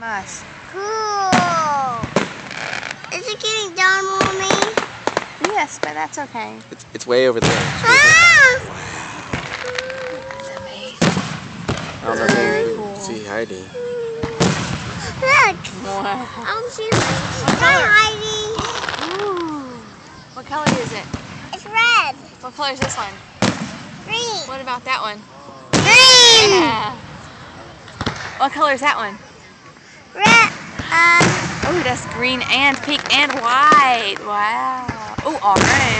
Nice. Cool. Is it getting down on me? Yes, but that's okay. It's, it's way over there. Ah! I don't know if Very you cool. can see Heidi. Look. Wow. I'm seeing Hi, Heidi. Ooh. What color is it? It's red. What color is this one? Green. What about that one? Green. Yeah. What color is that one? Red. Um, Oh, that's green and pink and white. Wow. Oh, orange.